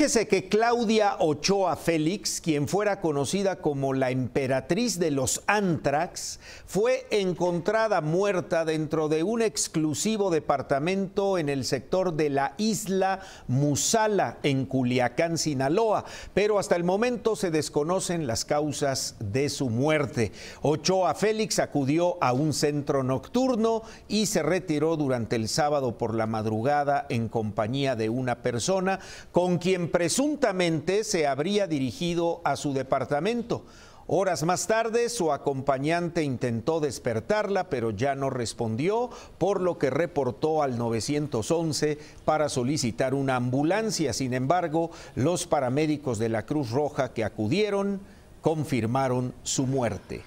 Fíjese que Claudia Ochoa Félix, quien fuera conocida como la emperatriz de los Antrax, fue encontrada muerta dentro de un exclusivo departamento en el sector de la isla Musala, en Culiacán, Sinaloa, pero hasta el momento se desconocen las causas de su muerte. Ochoa Félix acudió a un centro nocturno y se retiró durante el sábado por la madrugada en compañía de una persona con quien presuntamente se habría dirigido a su departamento. Horas más tarde, su acompañante intentó despertarla, pero ya no respondió, por lo que reportó al 911 para solicitar una ambulancia. Sin embargo, los paramédicos de la Cruz Roja que acudieron confirmaron su muerte.